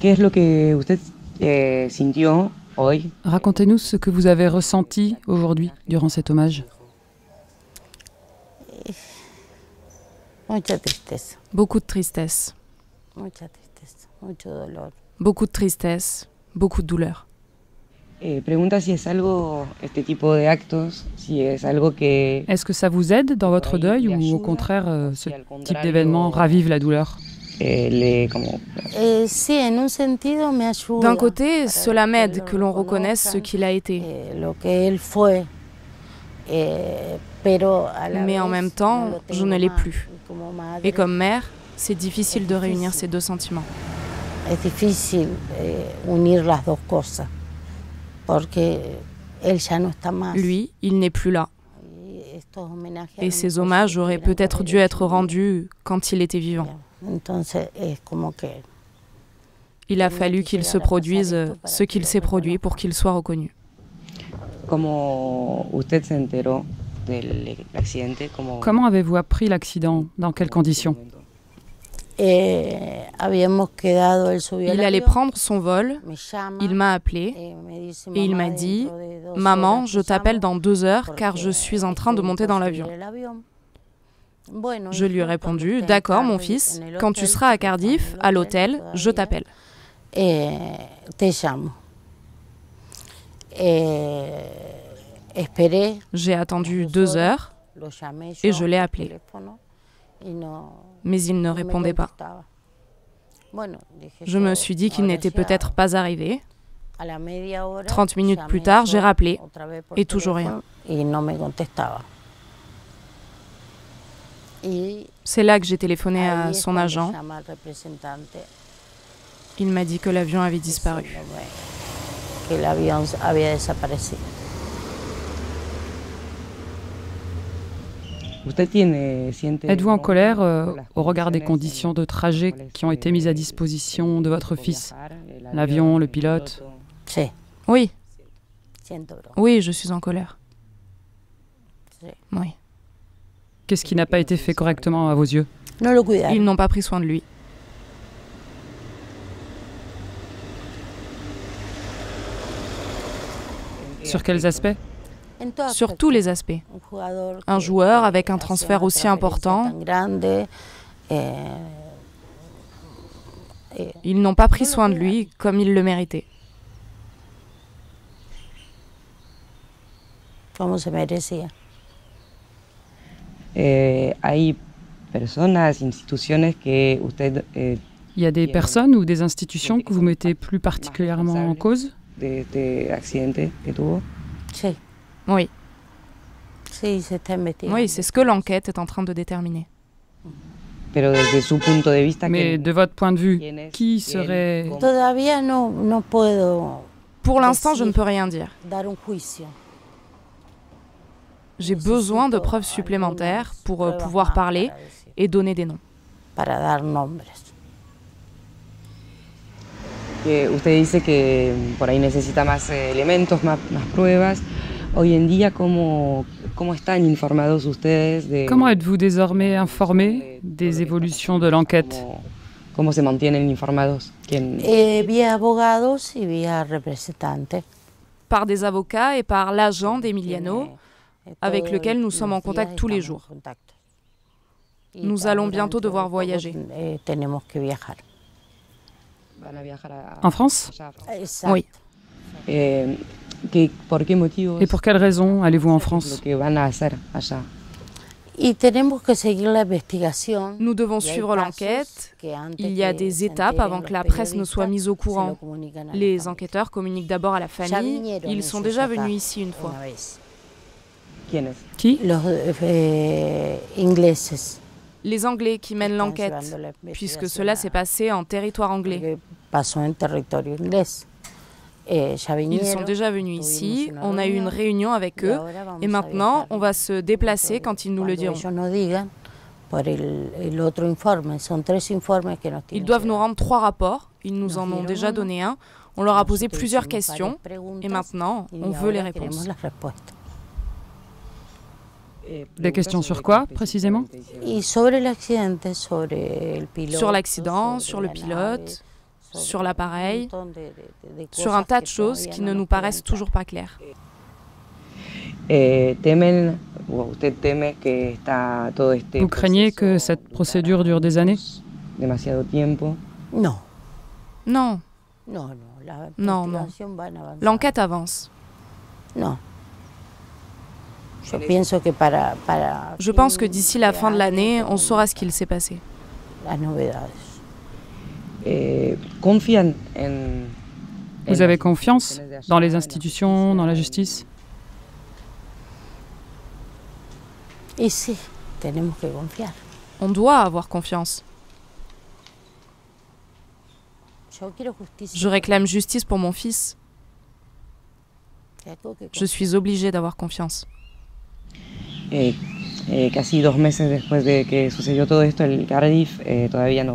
¿Qué es lo que usted eh, sintió hoy? Racontez-nous ce que vous avez ressenti aujourd'hui durant cet hommage. Tristeza, Beaucoup de tristesse, beaucoup de tristesse, beaucoup de douleur. Eh, Est-ce que ça vous aide dans votre deuil ou au contraire euh, ce type d'événement ravive la douleur? D'un côté, cela m'aide que l'on reconnaisse ce qu'il a été. Mais en même temps, je ne l'ai plus. Et comme mère, c'est difficile de réunir ces deux sentiments. Eh, unir las. Lui, il n'est plus là. Et ces hommages auraient peut-être dû être rendus quand il était vivant. Entonces es como que Il a fallu qu'il se produise ce qu'il s'est produit pour qu'il soit reconnu. Comment avez-vous appris l'accident? Dans quelles conditions? Eh, Il al allait prendre son vol, il m'a appelé eh, et il "Mamá, m'a dit Maman, je t'appelle dans deux heures car je suis en train de monter dans l'avion. El avión". Bueno, Je lui ai répondu D'accord, mon fils, quand tu seras à Cardiff, à l'hôtel, je t'appelle. eh. Eh, J'ai attendu deux heures, Et je l'ai appelé. mais il ne répondait pas. Je me suis dit qu'il n'était peut-être pas arrivé. a la media hora, 30 minutes plus tard, j'ai rappelé, et toujours teléfono Y no me contestaba. Y C'est là que j'ai téléphoné à son agent. Il m'a dit que l'avion avait disparu. Êtes-vous en colère euh, au regard des conditions de trajet qui ont été mises à disposition de votre fils? L'avion, le pilote? Oui, oui, je suis en colère. Oui. Qu'est-ce qui n'a pas été fait correctement à vos yeux. Ils n'ont pas pris soin de lui. Sur quels aspects Sur tous les aspects. Un joueur avec un transfert aussi important. eh, eh, Ils n'ont pas pris soin de lui comme il le méritait. como se. Eh, hay personas, instituciones que usted eh, Il y a des personnes ou des institutions que vous mettez plus particulièrement en cause? de este accidente que tuvo. Sí, Oui, sí, se está investigando. oui, c'est ce que l'enquête est en train de déterminer. Pero desde su punto de vista, Mais ¿quién- de votre point de vue, qui serait... cómo? Todavía no, no puedo Pour l'instant, je ne peux rien dire. J'ai besoin de preuves supplémentaires pour euh, pouvoir parler et donner des noms. Usted dice que por ahí necesita más eh, elementos, más, más pruebas. Hoy en día, ¿cómo, cómo están informados ustedes de Comment êtes-vous désormais informé des évolutions de l'enquête? Cómo, cómo se mantienen informados? ¿Quién, Eh, vía abogados y vía representantes. Par des avocats et par l'agent d'Emiliano, Tiene, avec todos lequel nous sommes en contact tous les jours. Nous allons bientôt devoir voyager. En France? Oui. Eh, ¿qué- ¿Por qué motivos? Et pour quelles raisons allez-vous en France? Nous devons suivre l'enquête. Il y a des étapes avant que la presse ne soit mise au courant. Les enquêteurs communiquent d'abord à la famille. Ils sont déjà venus ici une fois. Qui? Los ingleses. Les Anglais qui mènent l'enquête, puisque cela s'est passé en territoire anglais. Ils sont déjà venus ici, on a eu une réunion avec eux, et maintenant on va se déplacer quand ils nous le diront. Ils doivent nous rendre trois rapports, ils nous en ont déjà donné un, on leur a posé plusieurs questions, et maintenant on veut les réponses. Des questions sur quoi, précisément Sur l'accident, sur le pilote, sur un l'appareil, sur un tas de choses qui ne nous paraissent toujours pas claires. Eh, Vous craignez que cette procédure dure des années? demasiado tiempo. No, Non, no, no. La Je pense que d'ici la fin de l'année, on saura ce qu'il s'est passé. Eh, ¿Confían en, en Vous avez confiance dans les institutions, dans la justice? Y sí, tenemos que confiar. On doit avoir confiance. Je réclame justice pour mon fils. Je suis obligée d'avoir confiance.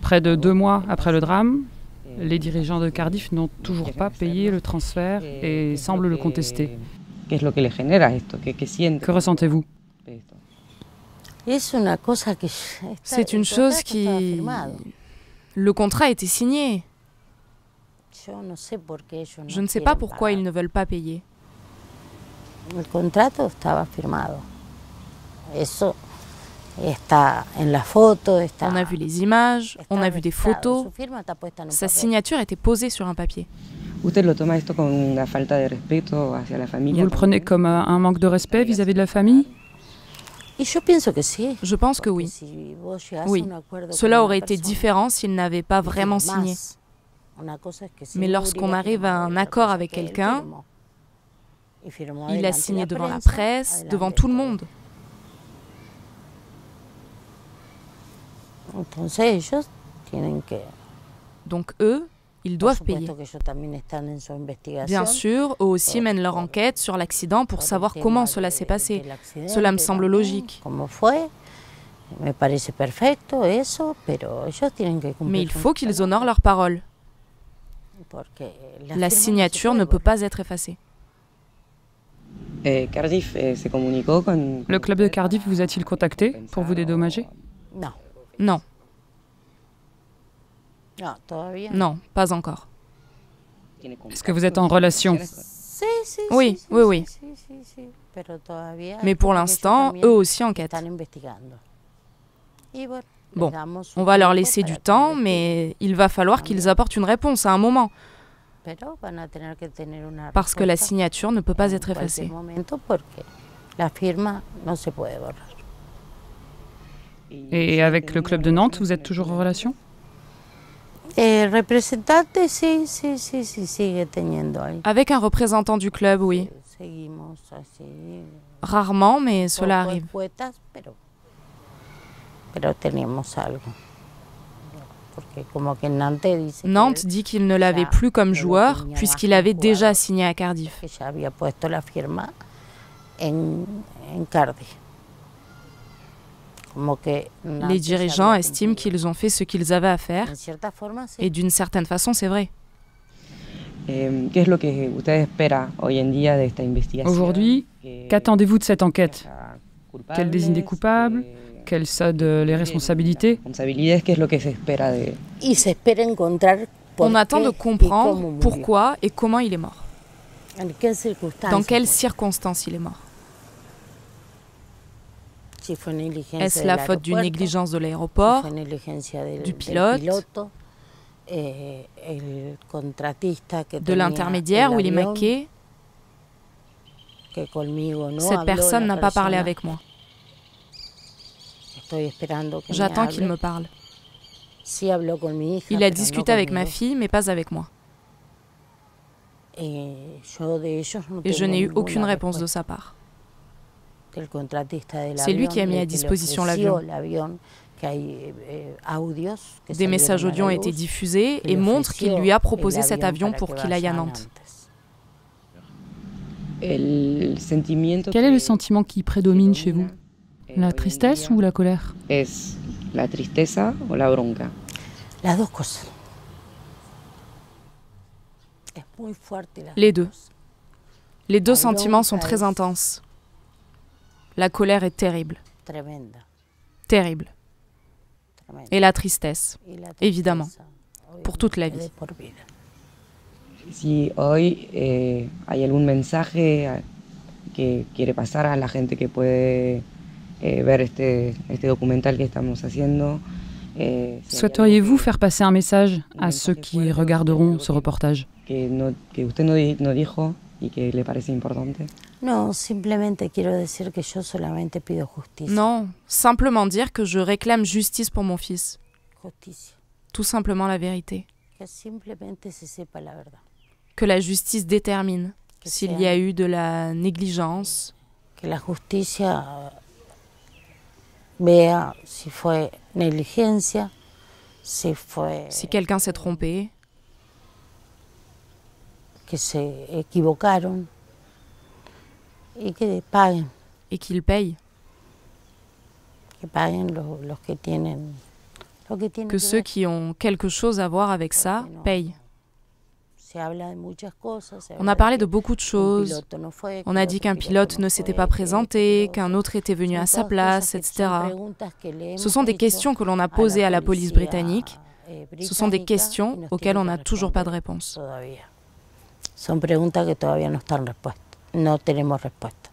Près de deux mois après le drame, les dirigeants de Cardiff n'ont toujours pas payé le transfert et semblent le contester. ¿Qué es lo que le genera esto? ¿Qué, qué siente? Que ressentez-vous? De esto? Es una cosa que está- C'est une chose qui... Le contrat a été signé. Je ne sais pas pourquoi ils ne veulent pas payer. El contrato estaba firmado. On a vu les images, on a vu des photos. Su firma está puesta en un Sa signature était posée sur un papier. Vous le prenez comme un un manque de respect vis-à-vis de la famille? Je pense que oui. Oui. Cela aurait été différent s'ils n'avaient pas vraiment signé. Mais lorsqu'on arrive à un accord avec quelqu'un, Il a signé devant la presse, devant de tout le monde. Entonces ellos tienen que. Donc eux, ils doivent payer. Bien sûr, eux aussi mènent leur enquête sur l'accident pour savoir comment cela s'est passé. Cela me semble logique. Mais il faut qu'ils honorent leur parole. La signature ne peut pas être effacée. Eh, Cardiff eh, se comunicó con. Le club de Cardiff vous a-t-il contacté pour vous dédommager? No, Non, no, todavía. non, pas encore. Est-ce que vous êtes en relation Oui, oui, oui. Mais pour l'instant, eux aussi enquêtent. Bon, On va leur laisser du temps, mais il va falloir qu'ils apportent une réponse à un moment, parce que la signature ne peut pas être effacée. momento porque la firma no se puede borrar. Et avec le club de Nantes, vous êtes toujours en relation? Avec un représentant du club, oui. Rarement, mais cela arrive. Nantes dit qu'il ne l'avait plus comme joueur puisqu'il avait déjà signé à Cardiff. que ya había puesto la firma en, en Cardiff. Como que Nantes Les dirigeants estiment qu'ils ont fait ce qu'ils avaient à faire et d'une certaine façon, c'est vrai. Eh. Aujourd'hui, Qu'attendez-vous de cette enquête? que Qu'elle désigne des coupables? Que- Qu'elle cède les responsabilités? responsabilidades, ¿qué es lo que se espera de, Y se espera encontrar por On attend de comprendre pourquoi et comment il est mort. Dans quelles circonstances il est mort. Est-ce la faute d'une négligence de l'aéroport du pilote, eh, de l'intermédiaire, McKay que conmigo no Cette personne n'a pas parlé avec moi. J'attends qu'il me parle. Il a discuté avec ma fille, mais pas avec moi. Eh, Et je n'ai eu aucune réponse de sa part. C'est lui qui a mis à disposition l'avion. avión, Des messages audio ont été diffusés et montrent qu'il lui a proposé cet avion pour qu'il aille à Nantes. Quel est le sentiment qui prédomine chez vous? La tristesse ou la colère? la tristeza o la bronca Las. Les deux. Les deux sentiments sont très intenses. La colère est terrible. Terrible. Et la tristesse, évidemment, pour toute la vie. Si hoy eh, hay algún mensaje que quiere pasar a la gente que puede eh, ver este, este documental que estamos haciendo, eh, Souhaiteriez-vous faire passer un message à ceux qui regarderont ce reportage? Y que le parece importante? No, simplemente quiero decir que yo solamente pido justicia. Non, simplement dire que je réclame justice pour mon fils. Justicia. Tout simplement la vérité. Que simplemente se sepa la verdad. Que la justice détermine s'il y a eu de la négligence. Que la justicia vea si fue negligencia, si fue... Si quelqu'un s'est trompé. Que se equivocaron. Y que paguen. Qu'ils payent. Que paguen los, los que tienen... Lo que, tienen que ceux qui ont quelque chose à voir avec ça payent. On a parlé de beaucoup de choses. On a dit qu'un pilote ne s'était pas présenté, qu'un autre était venu à sa place, etc. Ce sont des questions que l'on a posées à la police britannique. Ce sont des questions auxquelles on n'a toujours pas de réponse. Son preguntas que todavía no están respuestas. No tenemos respuesta.